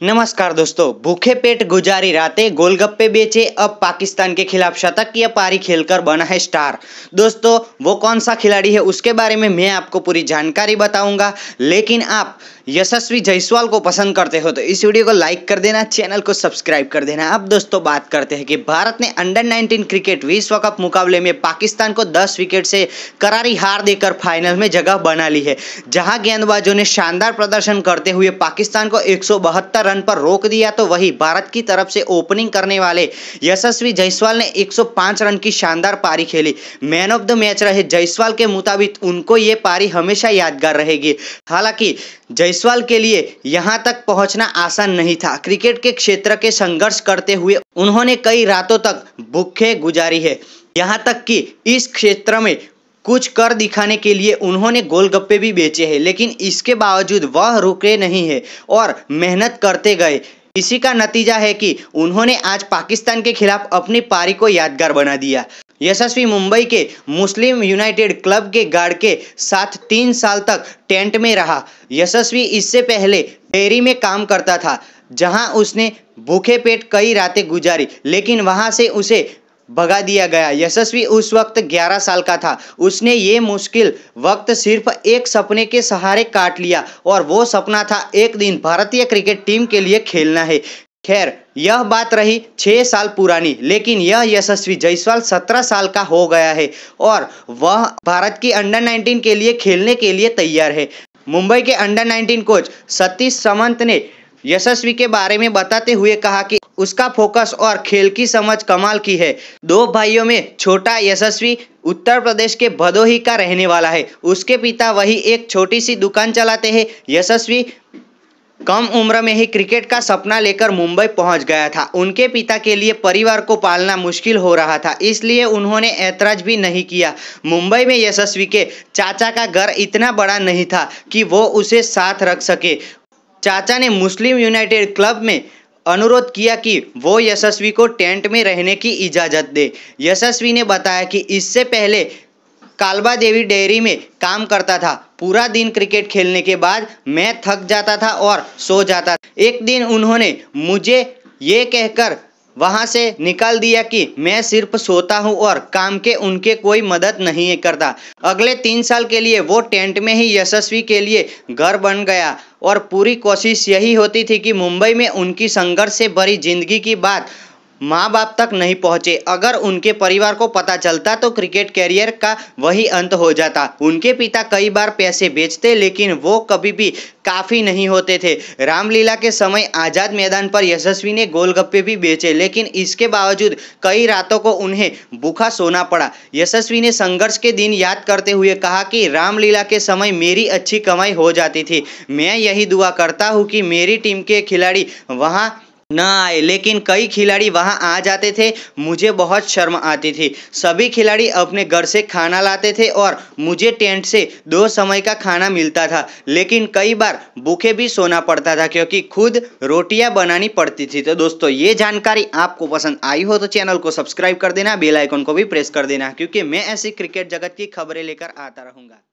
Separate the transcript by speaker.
Speaker 1: नमस्कार दोस्तों, भूखे पेट गुजारी रातें गोलगप्पे बेचे, अब पाकिस्तान के खिलाफ शतक की पारी खेलकर बना है स्टार। दोस्तों, वो कौन सा खिलाड़ी है उसके बारे में मैं आपको पूरी जानकारी बताऊँगा, लेकिन आप यशस्वी जायसवाल को पसंद करते हो तो इस वीडियो को लाइक कर देना, चैनल को सब्सक्राइब कर देना। अब दोस्तों, बात करते हैं कि भारत ने अंडर 19 क्रिकेट विश्व कप मुकाबले में पाकिस्तान को 10 विकेट से करारी हार देकर फाइनल में जगह बना ली है, जहाँ गेंदबाजों ने शानदार प्रदर्शन करते हुए पाकिस्तान को एक सौ बहत्तर रन पर रोक दिया तो वही भारत की तरफ़ से ओपनिंग करने वाले यशस्वी जायसवाल ने 105 रन की शानदार पारी खेली। मैन ऑफ़ द मैच रहे जायसवाल के मुताबिक उनको ये पारी हमेशा यादगार रहेगी। हालाँकि जायसवाल के लिए यहाँ तक पहुँचना आसान नहीं था। क्रिकेट के क्षेत्र के संघर्ष करते हुए उन्होंने कई रातों तक भूखे गुजारी है। यहाँ तक कि इस क्षेत्र में कुछ कर दिखाने के लिए उन्होंने गोलगप्पे भी बेचे हैं, लेकिन इसके बावजूद वह रुके नहीं है और मेहनत करते गए। इसी का नतीजा है कि उन्होंने आज पाकिस्तान के खिलाफ अपनी पारी को यादगार बना दिया। यशस्वी मुंबई के मुस्लिम यूनाइटेड क्लब के गार्ड के साथ तीन साल तक टेंट में रहा। यशस्वी इससे पहले डेयरी में काम करता था, जहाँ उसने भूखे पेट कई रातें गुजारी, लेकिन वहाँ से उसे भगा दिया गया। यशस्वी उस वक्त 11 साल का था। उसने ये मुश्किल वक्त सिर्फ़ एक सपने के सहारे काट लिया और वो सपना था एक दिन भारतीय क्रिकेट टीम के लिए खेलना है। खैर, यह बात रही छः साल पुरानी, लेकिन यह यशस्वी जायसवाल सत्रह साल का हो गया है और वह भारत की अंडर 19 के लिए खेलने के लिए तैयार है। मुंबई के अंडर 19 कोच सतीश समंत ने यशस्वी के बारे में बताते हुए कहा कि उसका फोकस और खेल की समझ कमाल की है। दो भाइयों में छोटा यशस्वी उत्तर प्रदेश के भदोही का रहने वाला है। उसके पिता वही एक छोटी सी दुकान चलाते हैं। यशस्वी कम उम्र में ही क्रिकेट का सपना लेकर मुंबई पहुँच गया था। उनके पिता के लिए परिवार को पालना मुश्किल हो रहा था, इसलिए उन्होंने ऐतराज भी नहीं किया। मुंबई में यशस्वी के चाचा का घर इतना बड़ा नहीं था कि वो उसे साथ रख सके। चाचा ने मुस्लिम यूनाइटेड क्लब में अनुरोध किया कि वो यशस्वी को टेंट में रहने की इजाज़त दे। यशस्वी ने बताया कि इससे पहले कालबा देवी डेयरी में काम करता था। पूरा दिन क्रिकेट खेलने के बाद मैं थक जाता था और सो जाता एक दिन उन्होंने मुझे ये कहकर वहाँ से निकाल दिया कि मैं सिर्फ़ सोता हूँ और काम के उनके कोई मदद नहीं करता। अगले तीन साल के लिए वो टेंट में ही यशस्वी के लिए घर बन गया और पूरी कोशिश यही होती थी कि मुंबई में उनकी संघर्ष से भरी ज़िंदगी की बात माँ बाप तक नहीं पहुँचे। अगर उनके परिवार को पता चलता तो क्रिकेट कैरियर का वही अंत हो जाता। उनके पिता कई बार पैसे बेचते, लेकिन वो कभी भी काफ़ी नहीं होते थे। रामलीला के समय आज़ाद मैदान पर यशस्वी ने गोलगप्पे भी बेचे, लेकिन इसके बावजूद कई रातों को उन्हें भूखा सोना पड़ा। यशस्वी ने संघर्ष के दिन याद करते हुए कहा कि रामलीला के समय मेरी अच्छी कमाई हो जाती थी। मैं यही दुआ करता हूँ कि मेरी टीम के खिलाड़ी वहाँ न आए, लेकिन कई खिलाड़ी वहाँ आ जाते थे। मुझे बहुत शर्म आती थी। सभी खिलाड़ी अपने घर से खाना लाते थे और मुझे टेंट से दो समय का खाना मिलता था। लेकिन कई बार भूखे भी सोना पड़ता था, क्योंकि खुद रोटियाँ बनानी पड़ती थी। तो दोस्तों, ये जानकारी आपको पसंद आई हो तो चैनल को सब्सक्राइब कर देना बेलाइकन को भी प्रेस कर देना, क्योंकि मैं ऐसी क्रिकेट जगत की खबरें लेकर आता रहूँगा।